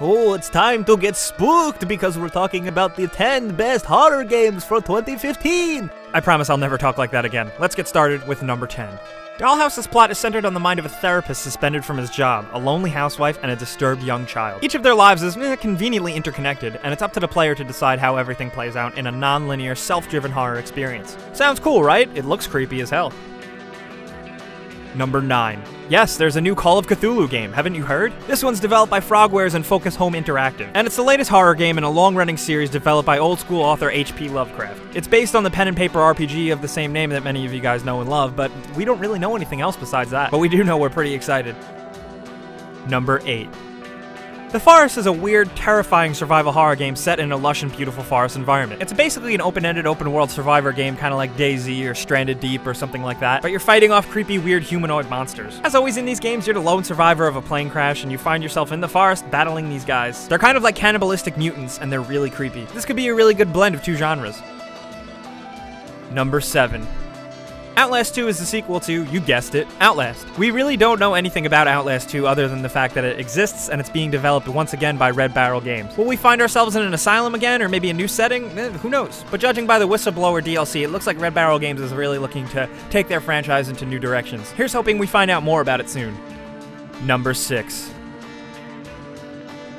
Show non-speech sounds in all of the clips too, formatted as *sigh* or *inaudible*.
Oh, it's time to get spooked because we're talking about the 10 best horror games for 2015. I promise I'll never talk like that again. Let's get started with number 10. Dollhouse's plot is centered on the mind of a therapist suspended from his job, a lonely housewife, and a disturbed young child. Each of their lives is eh, conveniently interconnected, and it's up to the player to decide how everything plays out in a non-linear, self-driven horror experience. Sounds cool, right? It looks creepy as hell. Number 9. Yes, there's a new Call of Cthulhu game, haven't you heard? This one's developed by Frogwares and Focus Home Interactive, and it's the latest horror game in a long-running series developed by old school author H.P. Lovecraft. It's based on the pen and paper RPG of the same name that many of you guys know and love, but we don't really know anything else besides that. But we do know we're pretty excited. Number 8. The Forest is a weird, terrifying survival horror game set in a lush and beautiful forest environment. It's basically an open-ended open-world survivor game kind of like DayZ or Stranded Deep or something like that, but you're fighting off creepy, weird humanoid monsters. As always in these games, you're the lone survivor of a plane crash and you find yourself in the forest battling these guys. They're kind of like cannibalistic mutants and they're really creepy. This could be a really good blend of two genres. Number 7. Outlast 2 is the sequel to, you guessed it, Outlast. We really don't know anything about Outlast 2 other than the fact that it exists and it's being developed once again by Red Barrel Games. Will we find ourselves in an asylum again or maybe a new setting? Eh, who knows? But judging by the Whistleblower DLC, it looks like Red Barrel Games is really looking to take their franchise into new directions. Here's hoping we find out more about it soon. Number 6.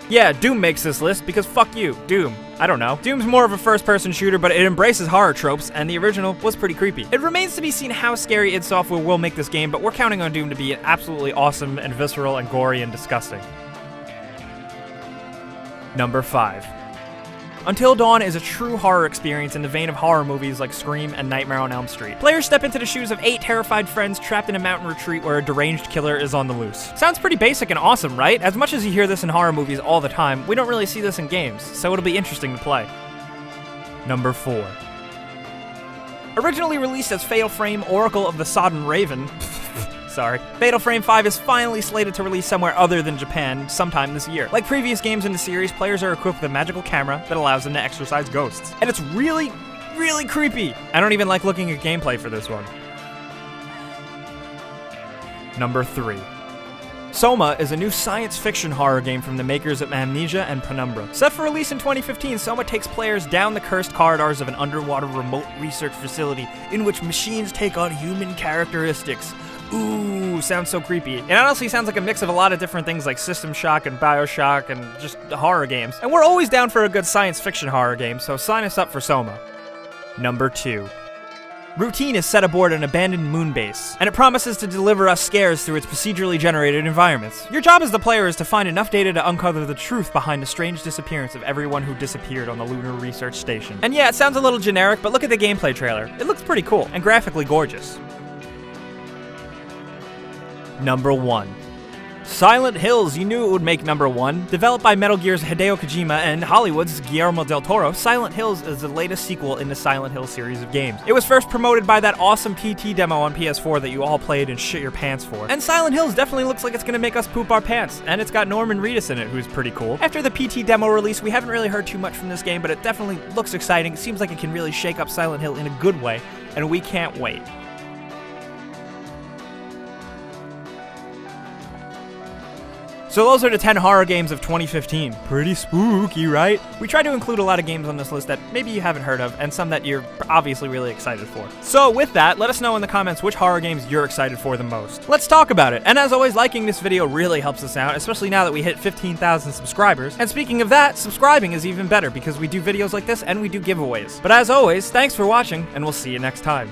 Yeah, Doom makes this list because fuck you, Doom. I don't know. Doom's more of a first person shooter, but it embraces horror tropes, and the original was pretty creepy. It remains to be seen how scary id Software will make this game, but we're counting on Doom to be absolutely awesome and visceral and gory and disgusting. Number 5. Until Dawn is a true horror experience in the vein of horror movies like Scream and Nightmare on Elm Street. Players step into the shoes of eight terrified friends trapped in a mountain retreat where a deranged killer is on the loose. Sounds pretty basic and awesome, right? As much as you hear this in horror movies all the time, we don't really see this in games, so it'll be interesting to play. Number 4. Originally released as Fatal Frame Oracle of the Sodden Raven, *laughs* sorry. Fatal Frame 5 is finally slated to release somewhere other than Japan sometime this year. Like previous games in the series, players are equipped with a magical camera that allows them to exorcise ghosts. And it's really, really creepy. I don't even like looking at gameplay for this one. Number 3. Soma is a new science fiction horror game from the makers of Amnesia and Penumbra. Set for release in 2015, Soma takes players down the cursed corridors of an underwater remote research facility in which machines take on human characteristics. Ooh, sounds so creepy. It honestly sounds like a mix of a lot of different things like System Shock and Bioshock and just horror games. And we're always down for a good science fiction horror game, so sign us up for Soma. Number 2. Routine is set aboard an abandoned moon base, and it promises to deliver us scares through its procedurally generated environments. Your job as the player is to find enough data to uncover the truth behind the strange disappearance of everyone who disappeared on the Lunar Research Station. And yeah, it sounds a little generic, but look at the gameplay trailer. It looks pretty cool, and graphically gorgeous. Number 1. Silent Hills, you knew it would make number one. Developed by Metal Gear's Hideo Kojima and Hollywood's Guillermo del Toro, Silent Hills is the latest sequel in the Silent Hill series of games. It was first promoted by that awesome PT demo on PS4 that you all played and shit your pants for. And Silent Hills definitely looks like it's gonna make us poop our pants, and it's got Norman Reedus in it, who's pretty cool. After the PT demo release, we haven't really heard too much from this game, but it definitely looks exciting. It seems like it can really shake up Silent Hill in a good way, and we can't wait. So those are the 10 horror games of 2015. Pretty spooky, right? We tried to include a lot of games on this list that maybe you haven't heard of, and some that you're obviously really excited for. So with that, let us know in the comments which horror games you're excited for the most. Let's talk about it. And as always, liking this video really helps us out, especially now that we hit 15,000 subscribers. And speaking of that, subscribing is even better because we do videos like this and we do giveaways. But as always, thanks for watching, and we'll see you next time.